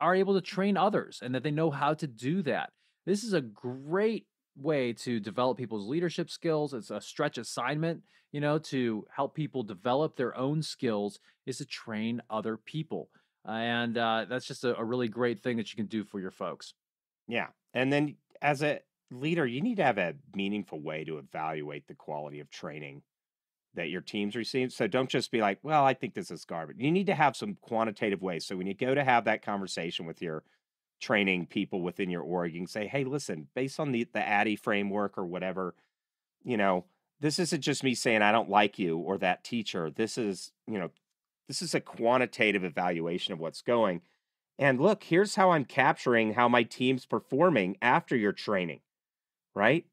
S1: are able to train others and that they know how to do that. This is a great way to develop people's leadership skills. It's a stretch assignment, you know, to help people develop their own skills is to train other people. And uh, that's just a, a really great thing that you can do for your folks.
S2: Yeah. And then as a leader, you need to have a meaningful way to evaluate the quality of training that your teams receive. So don't just be like, well, I think this is garbage. You need to have some quantitative ways. So when you go to have that conversation with your training people within your org, you can say, hey, listen, based on the, the ADDIE framework or whatever, you know, this isn't just me saying I don't like you or that teacher. This is, you know, this is a quantitative evaluation of what's going. And look, here's how I'm capturing how my team's performing after your training, right?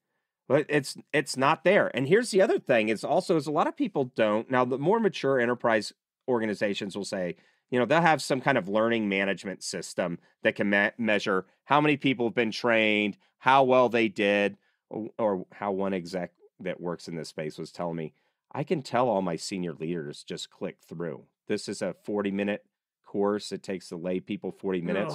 S2: but it's it's not there. And here's the other thing: is also is a lot of people don't now. The more mature enterprise organizations will say, you know, they'll have some kind of learning management system that can me- measure how many people have been trained, how well they did, or, or how one exec that works in this space was telling me, I can tell all my senior leaders just click through. This is a 40 minute course. It takes the lay people 40 minutes.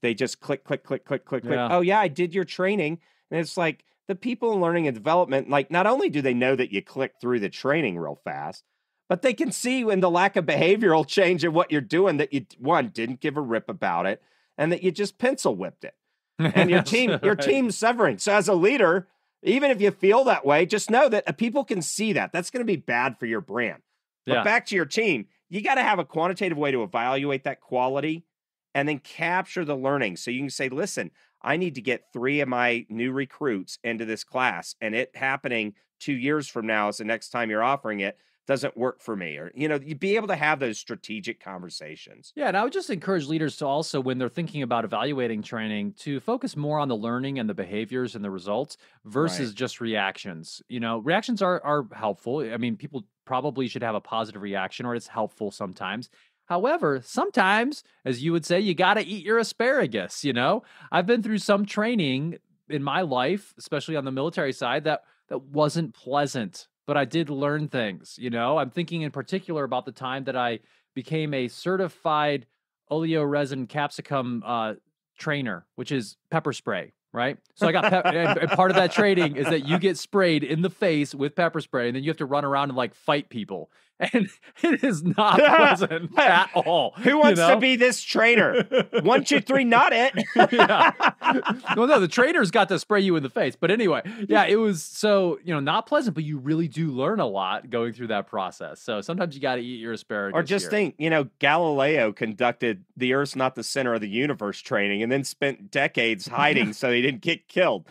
S2: They just click, click, click, click, click, click. Oh, yeah, I did your training. And it's like, the people in learning and development, like not only do they know that you click through the training real fast, but they can see when the lack of behavioral change in what you're doing that you one didn't give a rip about it and that you just pencil whipped it. And your team, your right. team's suffering. So as a leader, even if you feel that way, just know that uh, people can see that. That's going to be bad for your brand. But yeah. back to your team, you got to have a quantitative way to evaluate that quality and then capture the learning. So you can say, listen, I need to get three of my new recruits into this class, and it happening two years from now is the next time you're offering it doesn't work for me or you know you'd be able to have those strategic conversations.
S1: Yeah and i would just encourage leaders to also when they're thinking about evaluating training to focus more on the learning and the behaviors and the results versus right. just reactions. You know reactions are are helpful. I mean people probably should have a positive reaction or it's helpful sometimes However, sometimes, as you would say, you got to eat your asparagus. You know, I've been through some training in my life, especially on the military side, that that wasn't pleasant, but I did learn things. You know, I'm thinking in particular about the time that I became a certified oleoresin capsicum uh, trainer, which is pepper spray right? So I got part of that training is that you get sprayed in the face with pepper spray, and then you have to run around and like fight people and it is not pleasant at all.
S2: Who wants you know? to be this trainer? One, two, three, not it. yeah.
S1: Well, no, the trainer's got to spray you in the face. But anyway, yeah, it was so, you know, not pleasant, but you really do learn a lot going through that process. So sometimes you got to eat your asparagus.
S2: Or just
S1: here.
S2: think, you know, Galileo conducted the Earth's not the center of the universe training and then spent decades hiding so he didn't get killed.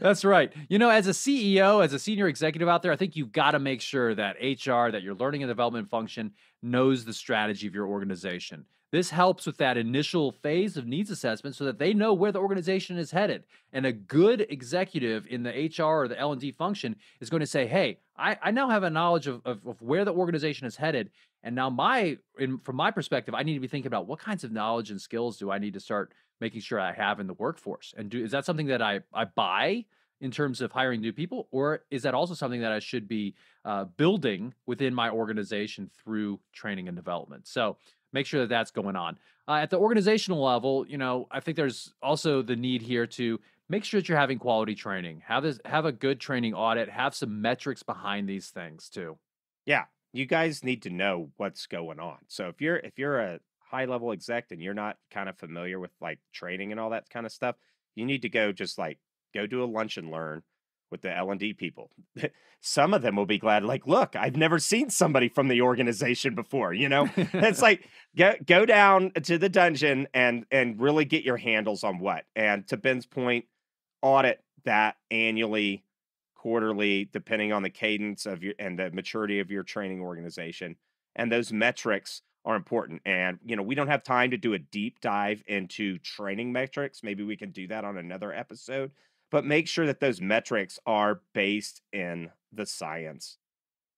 S1: That's right. You know, as a CEO, as a senior executive out there, I think think you've got to make sure that HR, that your learning and development function knows the strategy of your organization. This helps with that initial phase of needs assessment so that they know where the organization is headed. And a good executive in the HR or the L&D function is going to say, hey, I, I now have a knowledge of, of, of, where the organization is headed. And now my, in, from my perspective, I need to be thinking about what kinds of knowledge and skills do I need to start making sure I have in the workforce? And do, is that something that I, I buy in terms of hiring new people, or is that also something that I should be uh, building within my organization through training and development? So make sure that that's going on. Uh, at the organizational level, you know, I think there's also the need here to make sure that you're having quality training. Have this, have a good training audit. Have some metrics behind these things too.
S2: Yeah, you guys need to know what's going on. So if you're if you're a high level exec and you're not kind of familiar with like training and all that kind of stuff, you need to go just like go do a lunch and learn with the L&D people. Some of them will be glad like, look, I've never seen somebody from the organization before, you know? it's like go go down to the dungeon and and really get your handles on what. And to Ben's point, audit that annually, quarterly, depending on the cadence of your and the maturity of your training organization. And those metrics are important. And, you know, we don't have time to do a deep dive into training metrics. Maybe we can do that on another episode but make sure that those metrics are based in the science.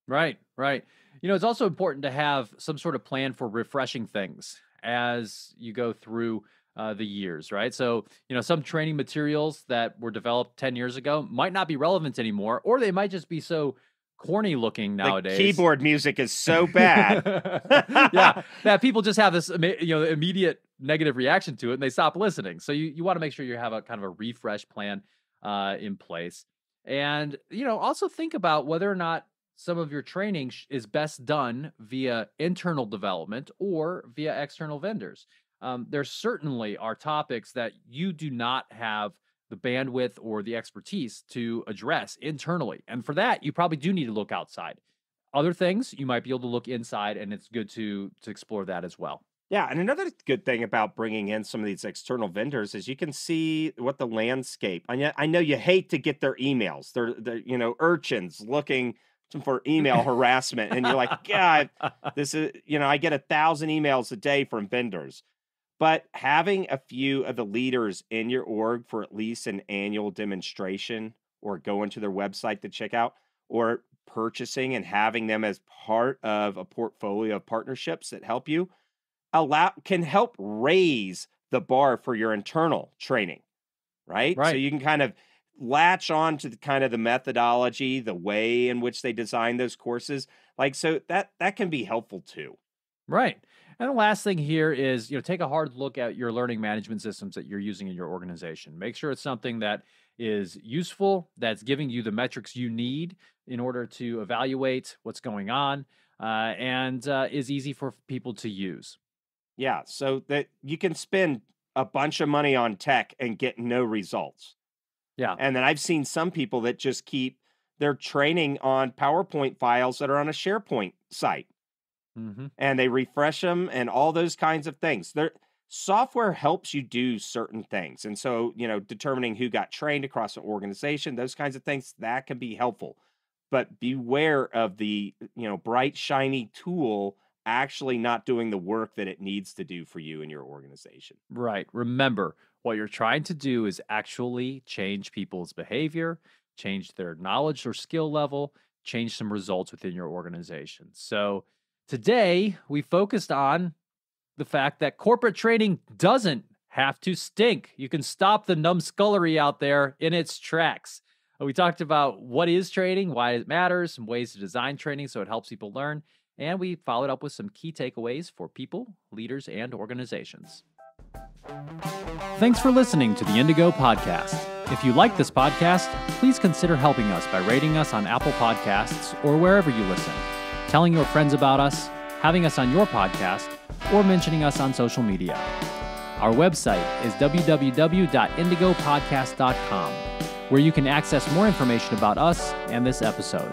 S1: Right, right. You know, it's also important to have some sort of plan for refreshing things as you go through uh, the years, right? So, you know, some training materials that were developed 10 years ago might not be relevant anymore, or they might just be so corny looking nowadays.
S2: The keyboard music is so bad.
S1: yeah, that people just have this you know immediate negative reaction to it and they stop listening. So you you want to make sure you have a kind of a refresh plan uh, in place, and you know also think about whether or not some of your training is best done via internal development or via external vendors. Um, there certainly are topics that you do not have the bandwidth or the expertise to address internally. And for that, you probably do need to look outside. Other things you might be able to look inside, and it's good to to explore that as well.
S2: Yeah, and another good thing about bringing in some of these external vendors is you can see what the landscape. I know, I know you hate to get their emails. They're, they're you know urchins looking for email harassment, and you're like, God, this is you know I get a thousand emails a day from vendors. But having a few of the leaders in your org for at least an annual demonstration or going to their website to check out or purchasing and having them as part of a portfolio of partnerships that help you allow can help raise the bar for your internal training right,
S1: right.
S2: so you can kind of latch on to the kind of the methodology the way in which they design those courses like so that that can be helpful too
S1: right and the last thing here is, you know, take a hard look at your learning management systems that you're using in your organization. Make sure it's something that is useful, that's giving you the metrics you need in order to evaluate what's going on, uh, and uh, is easy for people to use.
S2: Yeah, so that you can spend a bunch of money on tech and get no results.
S1: Yeah.
S2: And then I've seen some people that just keep their training on PowerPoint files that are on a SharePoint site.
S1: Mm-hmm.
S2: and they refresh them and all those kinds of things. Their software helps you do certain things. And so, you know, determining who got trained across an organization, those kinds of things, that can be helpful. But beware of the, you know, bright, shiny tool actually not doing the work that it needs to do for you and your organization.
S1: Right. Remember, what you're trying to do is actually change people's behavior, change their knowledge or skill level, change some results within your organization. So, Today, we focused on the fact that corporate training doesn't have to stink. You can stop the numbskullery out there in its tracks. We talked about what is training, why it matters, some ways to design training so it helps people learn, and we followed up with some key takeaways for people, leaders, and organizations. Thanks for listening to the Indigo Podcast. If you like this podcast, please consider helping us by rating us on Apple Podcasts or wherever you listen telling your friends about us, having us on your podcast, or mentioning us on social media. Our website is www.indigopodcast.com, where you can access more information about us and this episode.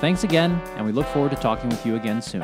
S1: Thanks again, and we look forward to talking with you again soon.